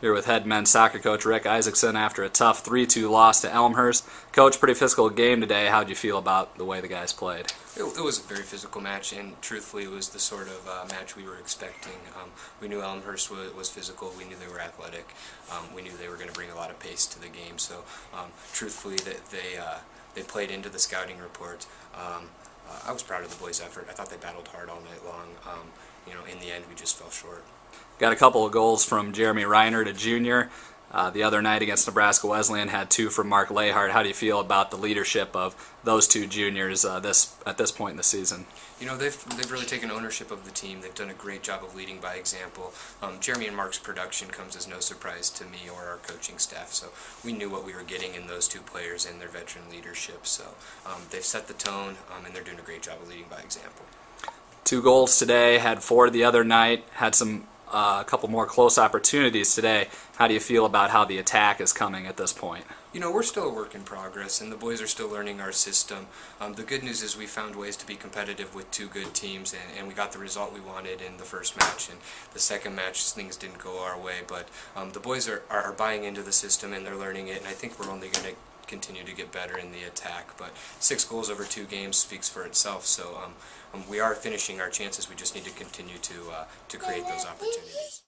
Here with head men's soccer coach Rick Isaacson after a tough 3-2 loss to Elmhurst. Coach, pretty physical game today. How'd you feel about the way the guys played? It, it was a very physical match, and truthfully, it was the sort of uh, match we were expecting. Um, we knew Elmhurst was, was, physical. We knew they were athletic. Um, we knew they were going to bring a lot of pace to the game. So, um, truthfully, that they uh, they played into the scouting report. Um, uh, I was proud of the boys' effort. I thought they battled hard all night long. Um, you know, in the end, we just fell short. Got a couple of goals from Jeremy Reinert, a junior. Uh, the other night against Nebraska Wesleyan had two from Mark Lahart. How do you feel about the leadership of those two juniors uh, this at this point in the season? You know they've they've really taken ownership of the team. They've done a great job of leading by example. Um, Jeremy and Mark's production comes as no surprise to me or our coaching staff. So we knew what we were getting in those two players and their veteran leadership. So um, they've set the tone um, and they're doing a great job of leading by example. Two goals today. Had four the other night. Had some uh, a couple more close opportunities today. How do you feel about how the attack is coming at this point? You know, we're still a work in progress, and the boys are still learning our system. Um, the good news is we found ways to be competitive with two good teams, and, and, we got the result we wanted in the first match. And the second match, things didn't go our way, but um, the boys are, are, are buying into the system, and they're learning it, and I think we're only going to continue to get better in the attack. But six goals over two games speaks for itself. So um, um, we are finishing our chances. We just need to continue to uh, to create those opportunities.